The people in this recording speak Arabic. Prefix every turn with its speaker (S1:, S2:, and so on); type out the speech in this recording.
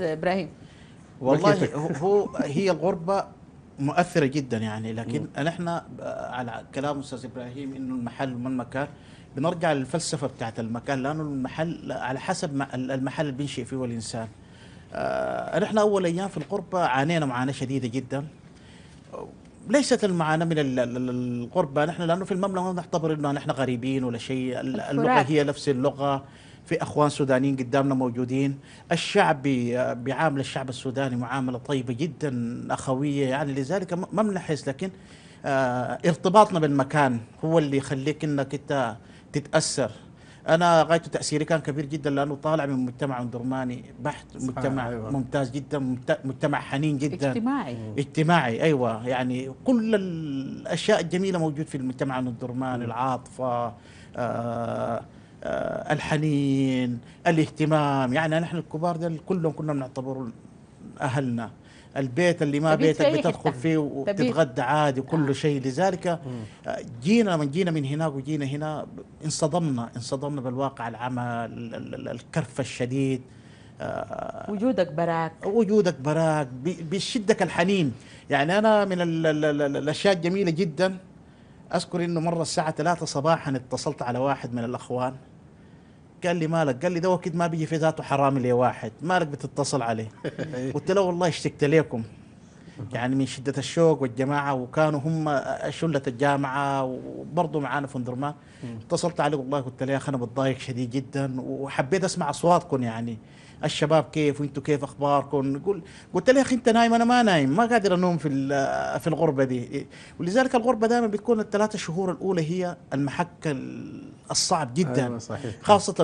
S1: إبراهيم.
S2: والله؟ هو هي الغربة مؤثرة جدا يعني لكن نحن على كلام أستاذ إبراهيم إنه المحل من مكان بنرجع للفلسفة بتاعت المكان لأنه المحل على حسب المحل اللي بينشئ فيه الإنسان. آه، نحن أول أيام في الغربة عانينا معاناة شديدة جدا. ليست المعاناة من ال- ال- الغربة. نحن لأنه في المملكة ما نعتبر إنه نحن غريبين ولا شيء. ال- اللغة. هي نفس اللغة. في أخوان سودانيين قدامنا موجودين. الشعب بي- بيعامل الشعب السوداني معاملة طيبة جدا أخوية يعني لذلك ما بنحس لكن آه ارتباطنا بالمكان هو اللي يخليك إنك أنت تتأثر. أنا غاية تأثيري كان كبير جدا لأنه طالع من مجتمع درماني بحت مجتمع
S3: أيوة.
S2: ممتاز جدا مجت- مجتمع حنين جدا.
S1: اجتماعي.
S2: اجتماعي أيوه. يعني كل الأشياء الجميلة موجود في المجتمع الدرمان العاطفة آه الحنين الاهتمام. يعني نحن الكبار دول كلهم كنا بنعتبر أهلنا. البيت اللي ما بيتك بتدخل. فيه. وتتغدى عادي وكل
S1: آه.
S2: شيء. لذلك آه، جينا لما جينا من هناك وجينا هنا انصدمنا انصدمنا بالواقع العمى ال- ال- ال- الكرف الشديد. آه،
S1: وجودك براك.
S2: وجودك براك بي- بيشدك الحنين. يعني أنا من ال ال ال الأشياء الجميلة جدا أذكر إنه مرة الساعة 3 صباحا اتصلت على واحد من الأخوان. قال لي مالك قال لي ده أكيد ما بيجي في ذاته حرامي لي واحد مالك بتتصل عليه. قلت له والله اشتقت لكم يعني من شدة الشوق والجماعة وكانوا هم شلة الجامعة وبرضه معانا في درمان اتصلت عليه والله قلت له يا أخي أنا بتضايق شديد جدا وحبيت أسمع أصواتكم يعني. الشباب كيف؟ وأنتم كيف أخباركم؟ قل قلت له يا أخي أنت نايم؟ أنا ما نايم ما قادر أنوم في في الغربة دي. ولذلك الغربة دائما بتكون الثلاثة شهور الأولى هي المحك ال- الصعب جدا.
S3: أيوة صحيح.
S2: خاصة